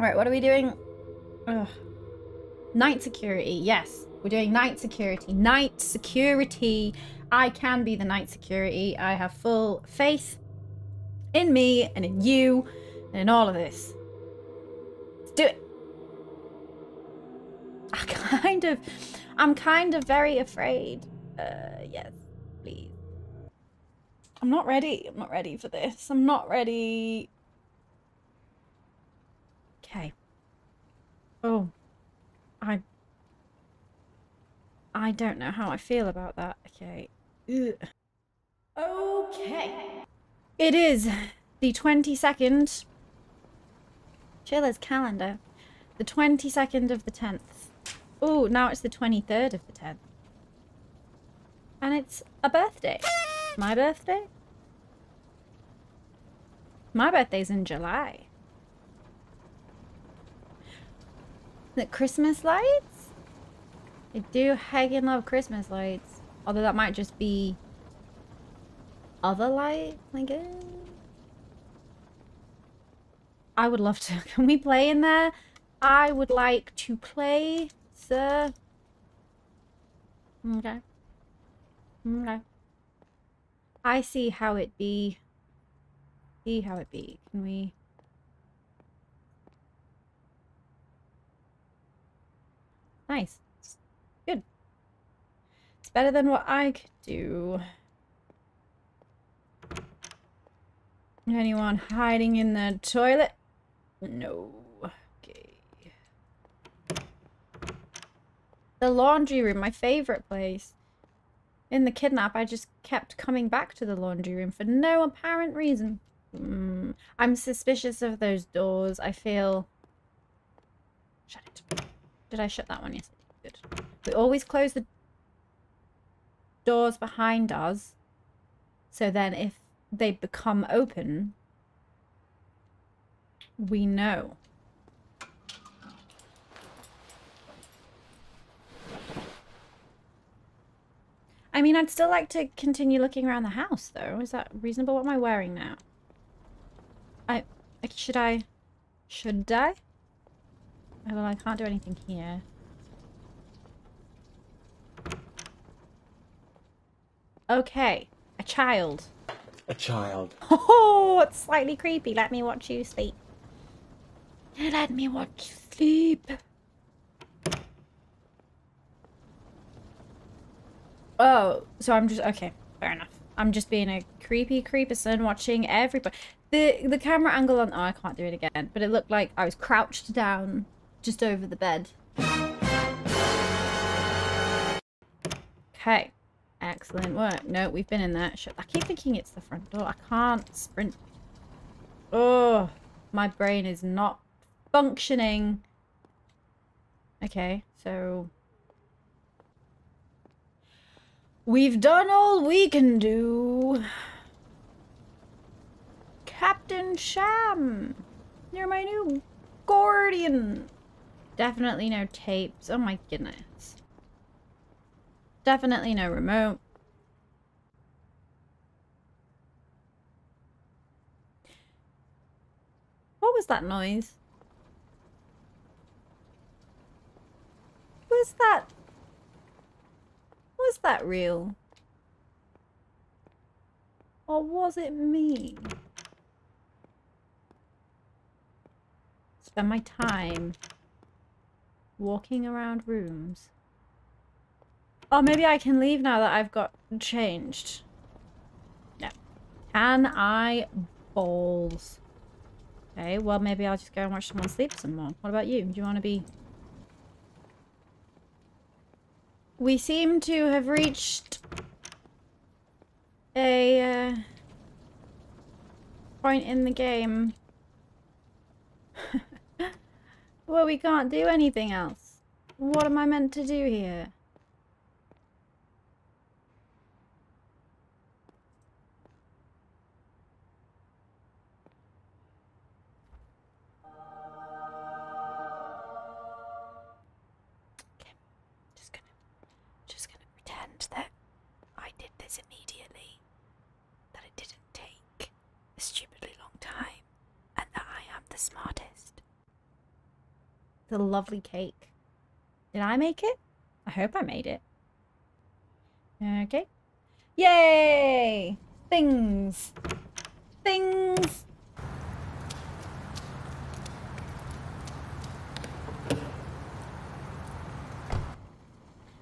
Right, what are we doing? Ugh. Night security. Yes, we're doing night security. Night security. I can be the night security. I have full faith in me and in you and in all of this. Let's do it. I kind of, I'm kind of very afraid. Uh, yes, please. I'm not ready. I'm not ready for this. I'm not ready. Okay. Oh. I... I don't know how I feel about that. Okay. Ugh. Okay. It is the 22nd. Chilla's calendar. The 22nd of the 10th. Oh, now it's the 23rd of the 10th. And it's a birthday. My birthday? My birthday's in July. The Christmas lights? I do hanging love Christmas lights. Although that might just be other lights, I guess. I would love to. Can we play in there? I would like to play, sir. Okay. Okay. I see how it be. See how it be. Can we... Nice. Good. It's better than what I could do. Anyone hiding in the toilet? No. Okay. The laundry room, my favorite place. In the kidnap, I just kept coming back to the laundry room for no apparent reason. Mm, I'm suspicious of those doors. I feel... Did I shut that one? Yes, Good. We always close the doors behind us. So then if they become open, we know. I mean, I'd still like to continue looking around the house, though. Is that reasonable? What am I wearing now? I... Should I... Should I? Oh, well, I can't do anything here. Okay. A child. A child. Oh, it's slightly creepy. Let me watch you sleep. Let me watch you sleep. Oh, so I'm just okay. Fair enough. I'm just being a creepy creeperson watching everybody. The the camera angle on oh I can't do it again, but it looked like I was crouched down just over the bed. Okay. Excellent work. No, we've been in there. I keep thinking it's the front door. I can't sprint. Oh, my brain is not functioning. Okay, so... We've done all we can do. Captain Sham! You're my new guardian. Definitely no tapes. Oh my goodness. Definitely no remote. What was that noise? Was that... Was that real? Or was it me? Spend my time walking around rooms. Oh, maybe I can leave now that I've got changed. No. Can I balls? Okay, well maybe I'll just go and watch someone sleep some more. What about you? Do you want to be... We seem to have reached a uh, point in the game where we can't do anything else. What am I meant to do here? The lovely cake. Did I make it? I hope I made it. Okay. Yay! Things. Things.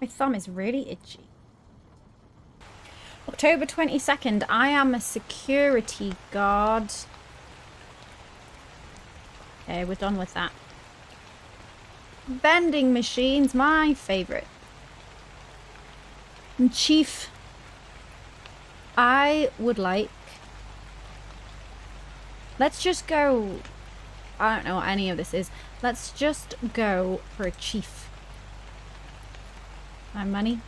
My thumb is really itchy. October 22nd, I am a security guard. Okay, we're done with that. Vending machines, my favourite. And Chief, I would like... Let's just go... I don't know what any of this is. Let's just go for a chief. My money?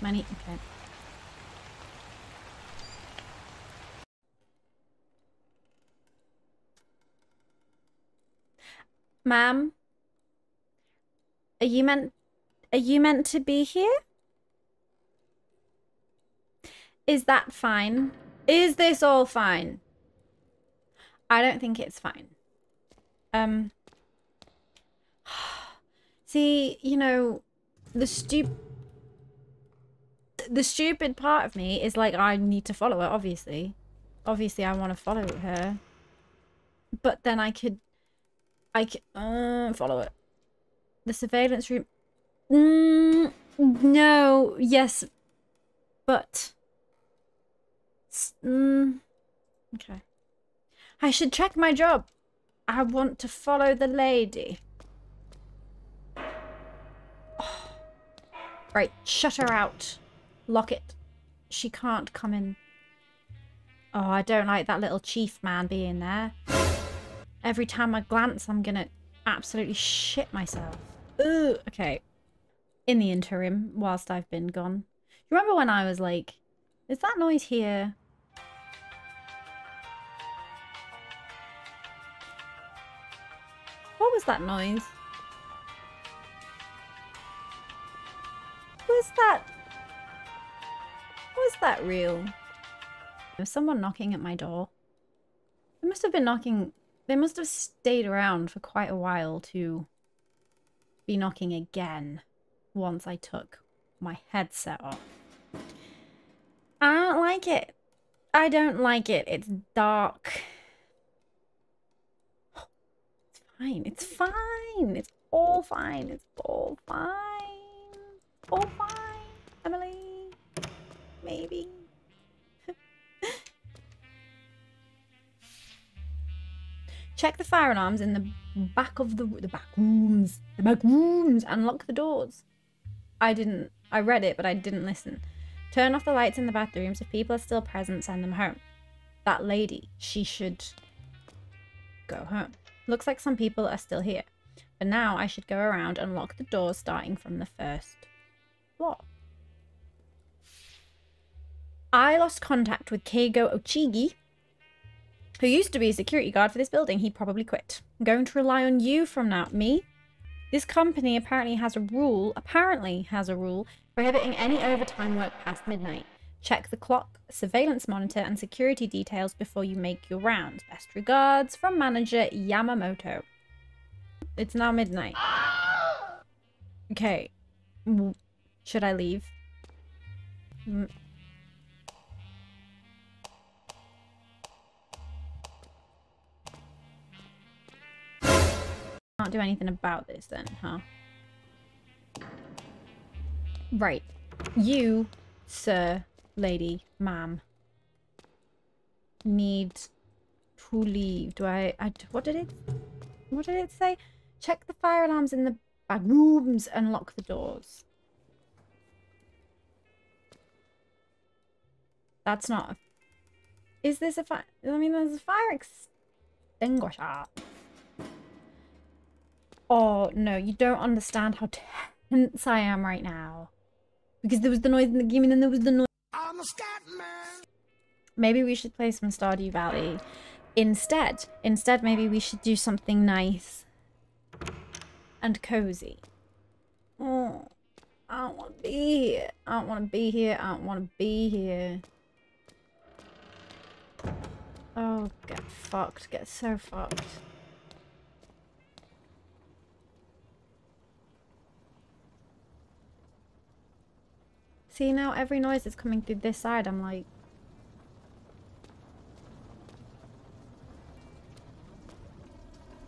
Money? Okay. Ma'am? Are you meant... Are you meant to be here? Is that fine? Is this all fine? I don't think it's fine. Um... See, you know, the stupid the stupid part of me is like I need to follow her obviously obviously I want to follow her but then I could I could uh, follow it the surveillance room mm, no yes but mm, okay I should check my job I want to follow the lady Right, shut her out. Lock it. She can't come in. Oh, I don't like that little chief man being there. Every time I glance, I'm gonna absolutely shit myself. Ugh. Okay. In the interim, whilst I've been gone. You remember when I was like, is that noise here? What was that noise? Was that... Was that real? There's someone knocking at my door. They must have been knocking... They must have stayed around for quite a while to be knocking again once I took my headset off. I don't like it. I don't like it. It's dark. It's fine. It's fine. It's all fine. It's all fine. Oh, fine, Emily. Maybe. Check the fire alarms in the back of the the back rooms. The back rooms and lock the doors. I didn't. I read it, but I didn't listen. Turn off the lights in the bathrooms. If people are still present, send them home. That lady, she should go home. Looks like some people are still here. But now I should go around and lock the doors starting from the first what? I lost contact with Keigo Ochigi, who used to be a security guard for this building. He probably quit. I'm going to rely on you from now. Me? This company apparently has a rule, apparently has a rule, prohibiting any overtime work past midnight. Check the clock, surveillance monitor, and security details before you make your rounds. Best regards from manager Yamamoto. It's now midnight. Okay. Should I leave? Mm. Can't do anything about this then, huh? Right. You, sir, lady, ma'am, need to leave. Do I, I... What did it... What did it say? Check the fire alarms in the rooms and lock the doors. That's not... Is this a fire... I mean, there's a fire extinguisher. Oh, no, you don't understand how tense I am right now. Because there was the noise in the game and then there was the noise... I'm a! Maybe we should play some Stardew Valley instead. Instead, maybe we should do something nice and cozy. Oh, I don't want to be here. I don't want to be here. I don't want to be here. Oh, get fucked. Get so fucked. See now every noise that's coming through this side, I'm like...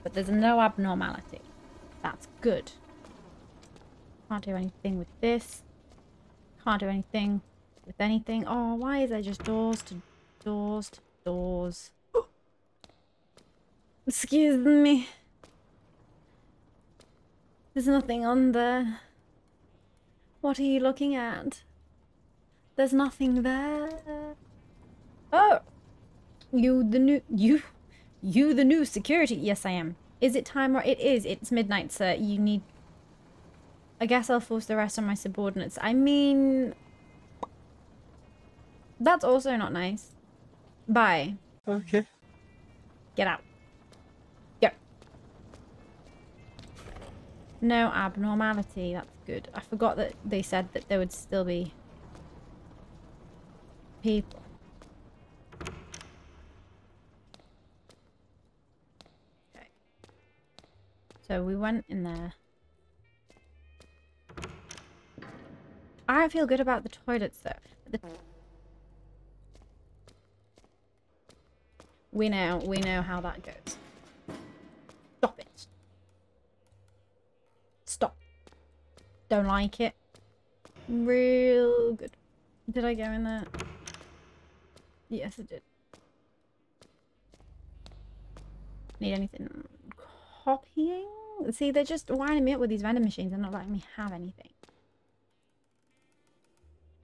But there's no abnormality. That's good. Can't do anything with this. Can't do anything with anything. Oh, why is there just doors to doors to doors? Excuse me. There's nothing on there. What are you looking at? There's nothing there. Oh! You the new- you- you the new security. Yes, I am. Is it time or- it is. It's midnight, sir. You need- I guess I'll force the rest on my subordinates. I mean... That's also not nice. Bye. Okay. Get out. Yep. No abnormality. That's good. I forgot that they said that there would still be people. Okay. So we went in there. I feel good about the toilets though. The we know, we know how that goes. Stop it. Stop. Don't like it. Real good. Did I go in there? Yes, I did. Need anything copying? See, they're just winding me up with these vending machines and not letting me have anything.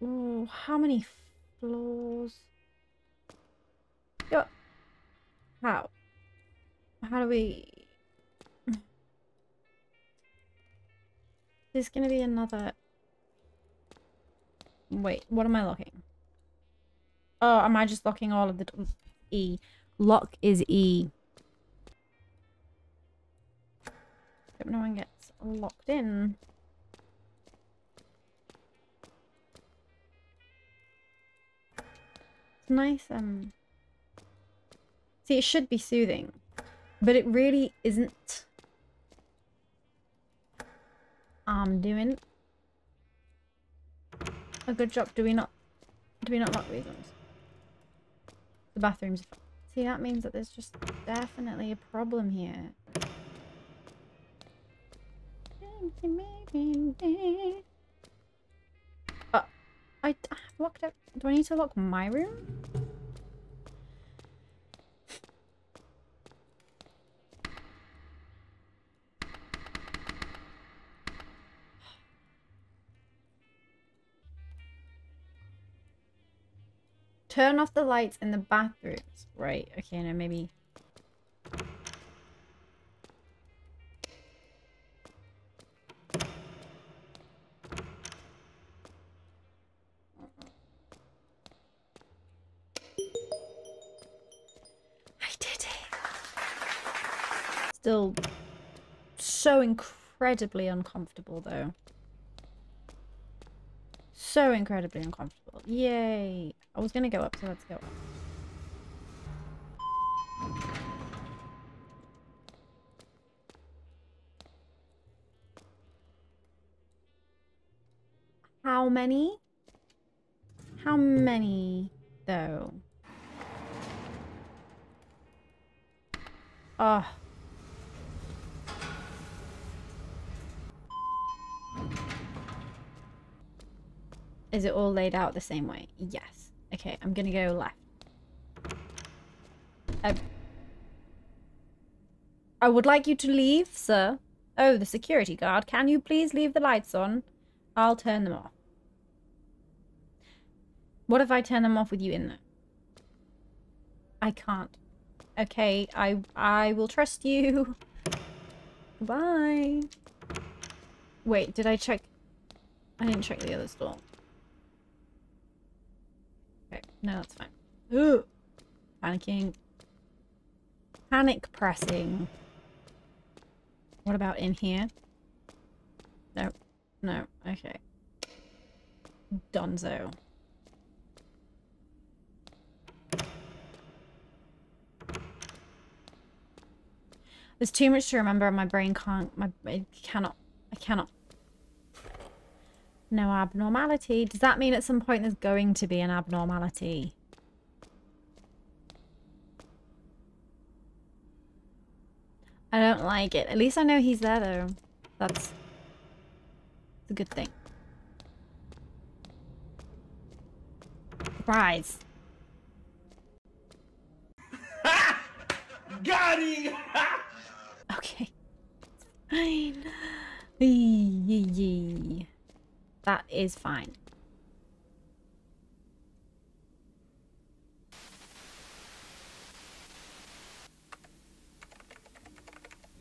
Ooh, how many floors? Yo, how? How do we... There's gonna be another... Wait, what am I locking? Oh, am I just locking all of the... E. Lock is E. Hope no one gets locked in. It's nice, um... See, it should be soothing, but it really isn't. I'm doing a good job. Do we not? Do we not lock these ones? The bathrooms. See, that means that there's just definitely a problem here. Uh, I, I locked out. Do I need to lock my room? Turn off the lights in the bathrooms. Right, okay, now maybe... I did it! Still so incredibly uncomfortable, though. So incredibly uncomfortable. Yay! I was gonna go up, so let's go up. How many? How many, though? Oh. Is it all laid out the same way? Yes. Okay, I'm gonna go left. I, I would like you to leave, sir. Oh, the security guard. Can you please leave the lights on? I'll turn them off. What if I turn them off with you in there? I can't. Okay, I I will trust you. Bye. Wait, did I check? I didn't check the other store. No, that's fine. Ooh! Panicking. Panic pressing. What about in here? No. No. Okay. Donzo. There's too much to remember and my brain can't, my, cannot, I cannot No abnormality. Does that mean at some point there's going to be an abnormality? I don't like it. At least I know he's there though. That's a good thing. Surprise. Got him! Okay. Fine. Yee, yee, yee. That is fine.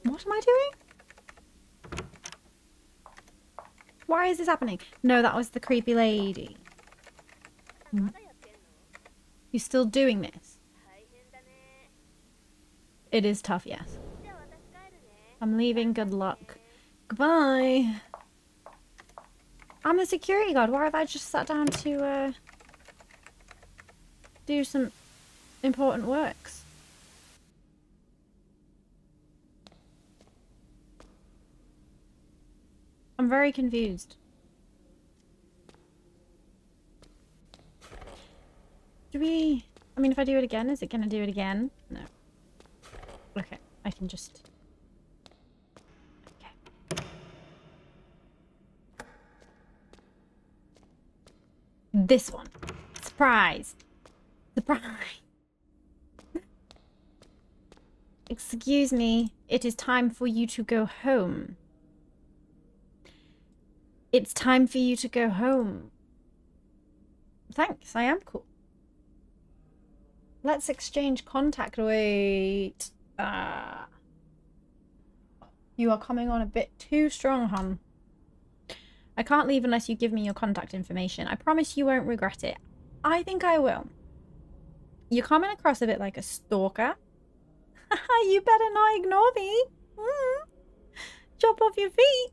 What am I doing? Why is this happening? No, that was the creepy lady. Hmm? You still doing this? It is tough, yes. I'm leaving. Good luck. Goodbye. I'm a security guard. Why have I just sat down to uh, do some important works? I'm very confused. Do we... I mean, if I do it again, is it going to do it again? No. Okay, I can just... This one. Surprise. Surprise. Excuse me. It is time for you to go home. It's time for you to go home. Thanks, I am cool. Let's exchange contact. Wait. Ah. You are coming on a bit too strong, hon. I can't leave unless you give me your contact information. I promise you won't regret it. I think I will. You're coming across a bit like a stalker. you better not ignore me. Mm. Jump off your feet.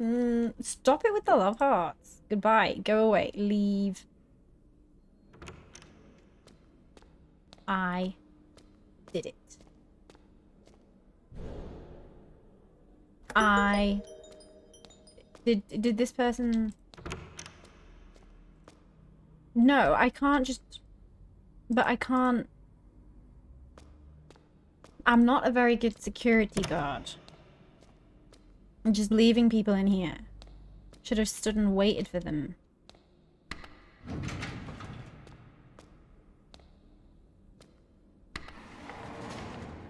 Mm. Stop it with the love hearts. Goodbye. Go away. Leave. I did it. I did did this person No, I can't just but I can't I'm not a very good security guard. I'm just leaving people in here. Should have stood and waited for them.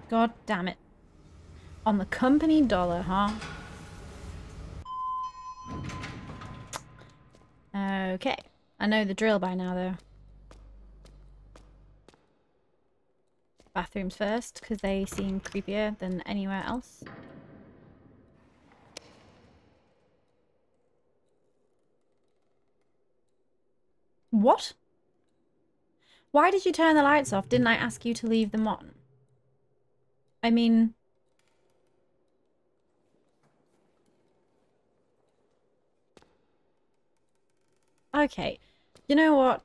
God damn it. On the company dollar, huh? Okay. I know the drill by now, though. Bathrooms first, because they seem creepier than anywhere else. What? Why did you turn the lights off? Didn't I ask you to leave them on? I mean... Okay. You know what?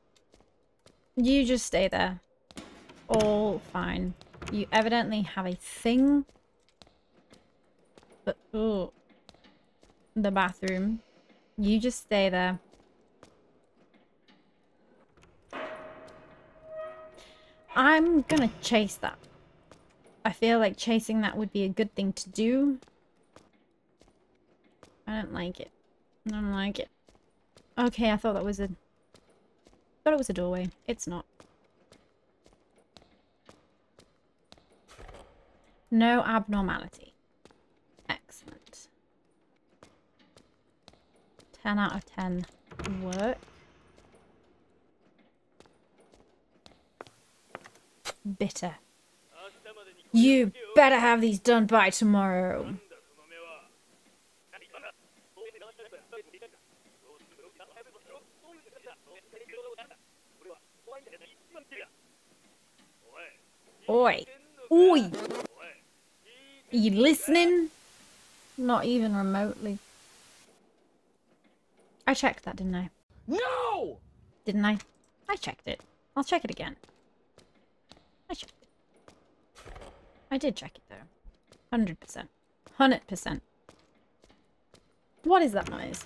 You just stay there. All fine. You evidently have a thing. But, oh. The bathroom. You just stay there. I'm gonna chase that. I feel like chasing that would be a good thing to do. I don't like it. I don't like it. Okay, I thought that was a... thought it was a doorway. It's not. No abnormality. Excellent. 10 out of 10 work. Bitter. You better have these done by tomorrow. Oi. Oi. Are you listening? Not even remotely. I checked that, didn't I? No! Didn't I? I checked it. I'll check it again. I checked it. I did check it though. 100%. 100%. What is that noise?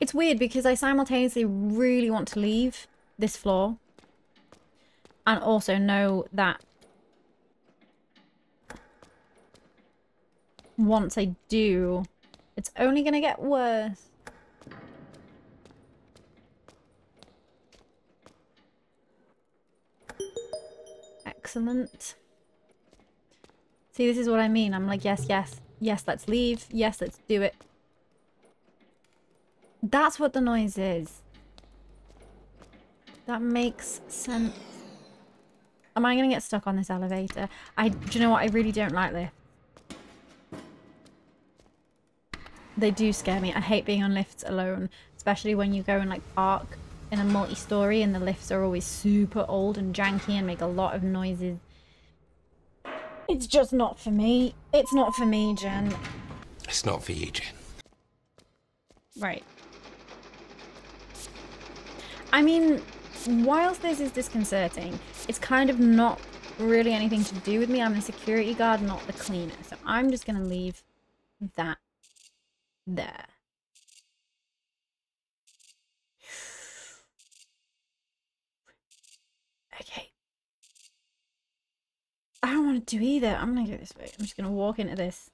It's weird because I simultaneously really want to leave this floor and also know that once I do, it's only going to get worse. Excellent. See, this is what I mean. I'm like, yes, yes, yes, let's leave. Yes, let's do it. That's what the noise is. That makes sense. Am I going to get stuck on this elevator? I, do you know what? I really don't like this. They do scare me. I hate being on lifts alone, especially when you go and like park in a multi-story and the lifts are always super old and janky and make a lot of noises. It's just not for me. It's not for me, Jen. It's not for you, Jen. Right. I mean, whilst this is disconcerting, it's kind of not really anything to do with me. I'm the security guard, not the cleaner. So I'm just going to leave that there. Okay. I don't want to do either. I'm going to go this way. I'm just going to walk into this.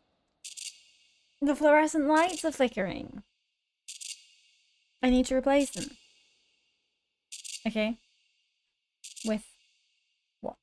The fluorescent lights are flickering. I need to replace them. Okay. With what?